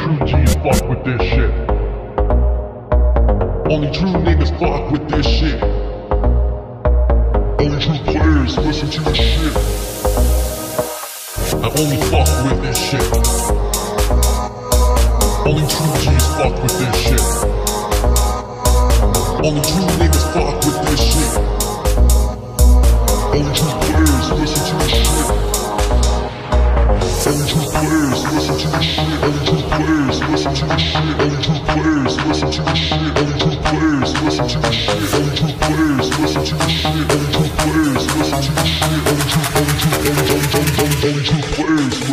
with this shit. Only true niggas fuck with this shit. Only true players listen to this shit. I only fuck with this shit. Only true G's fuck with this shit. Only true niggas fuck only two players, listen to the shit, only players, listen to the shit, only players, listen to the shit, only players, listen to the shit, only only only only only